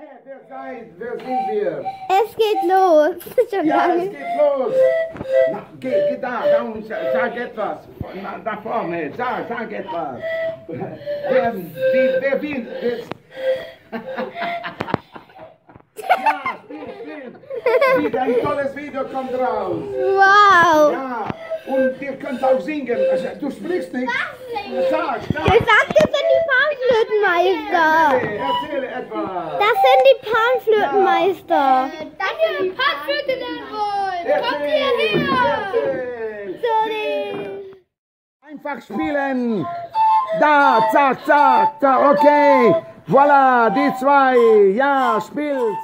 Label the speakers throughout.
Speaker 1: Hey, wer seid? Wer sind wir?
Speaker 2: Es geht los. Schon
Speaker 1: Ja, es
Speaker 2: lange.
Speaker 1: geht los. Na, geh, geh da, da und sa- sag etwas. Na, da vorne, sag, sag etwas. Wer, wie, wer will? Ja, spiel, spiel. Wieder ein tolles Video kommt raus.
Speaker 2: Wow.
Speaker 1: Ja, und ihr könnt auch singen. Also, du sprichst nicht. Sag,
Speaker 2: Ich
Speaker 1: sag.
Speaker 2: sag, Panflötenmeister.
Speaker 1: Erzähle, erzähle etwas.
Speaker 2: Das sind die Panflötenmeister.
Speaker 3: Das sind die Panflöte wohl. Kommt hierher.
Speaker 1: erzähl.
Speaker 2: Sorry.
Speaker 1: Einfach spielen. Da, zack, zack, zack, okay. Voilà, die zwei. Ja, spielt.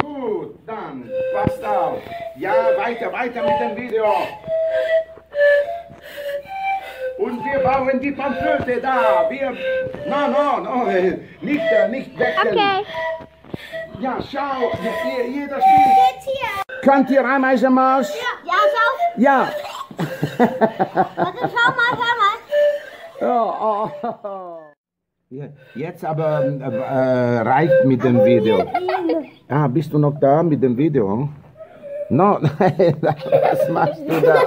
Speaker 1: Gut, dann, passt auf. Ja, weiter, weiter mit dem Video. Wir bauen die Panflöte da. Wir, no, no, no, nicht, äh, nicht wechseln.
Speaker 2: Okay.
Speaker 1: Ja, schau, je- jeder spielt. Könnt ihr Ameisenmarsch?
Speaker 2: Ja, schau.
Speaker 1: Ja.
Speaker 2: Warte, schau mal, schau mal.
Speaker 1: Oh, oh. Ja, Jetzt aber äh, reicht mit dem Video. Ah, bist du noch da mit dem Video? No, was machst du da?